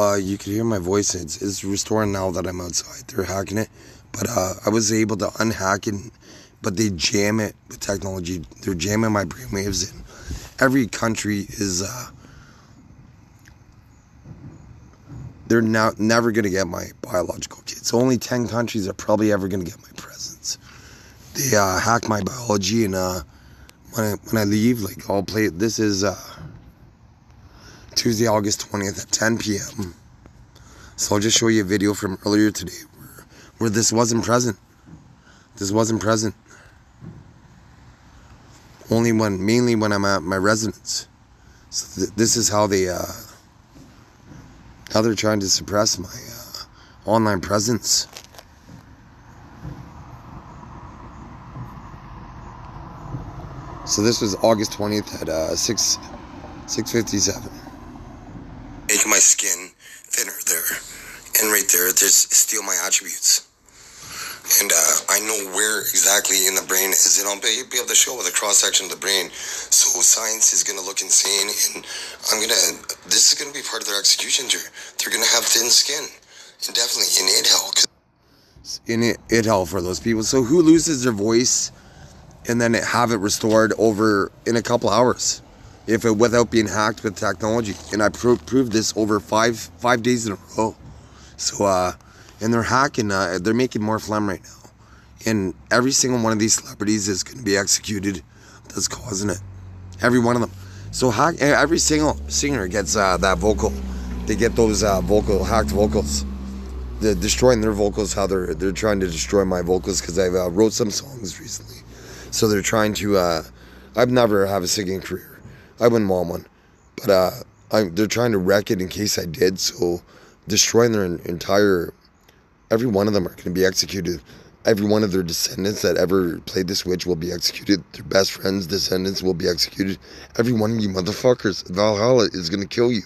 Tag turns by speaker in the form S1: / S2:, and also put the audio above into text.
S1: Uh, you can hear my voice. It's, it's restoring now that I'm outside. They're hacking it, but uh, I was able to unhack it, but they jam it with technology. They're jamming my brainwaves in. Every country is. Uh, they're now never gonna get my biological kids. Only ten countries are probably ever gonna get my presence. They uh, hack my biology, and uh, when I, when I leave, like I'll play. This is. Tuesday, August 20th at 10 p.m. So I'll just show you a video from earlier today where, where this wasn't present. This wasn't present. Only when, mainly when I'm at my residence. So th- this is how they, uh, how they're trying to suppress my uh, online presence. So this was August 20th at uh, 6, 657 my skin thinner there. And right there, there's still my attributes. And uh, I know where exactly in the brain is, and I'll be, be able to show with a cross section of the brain. So science is going to look insane, and I'm going to, this is going to be part of their execution. They're, they're going to have thin skin, and definitely in it hell. In it, it hell for those people. So who loses their voice and then have it restored over in a couple hours? If it without being hacked with technology. And I pro- proved this over five five days in a row. So uh, and they're hacking. Uh, they're making more phlegm right now, and every single one of these celebrities is going to be executed. That's causing it. Every one of them. So hack. Every single singer gets uh, that vocal. They get those uh, vocal hacked vocals. They're destroying their vocals. How they're they're trying to destroy my vocals because I uh, wrote some songs recently. So they're trying to. Uh, I've never have a singing career. I wouldn't want one, but uh, I, they're trying to wreck it in case I did. So destroying their entire, every one of them are going to be executed. Every one of their descendants that ever played this Switch will be executed. Their best friends' descendants will be executed. Every one of you motherfuckers, Valhalla is going to kill you.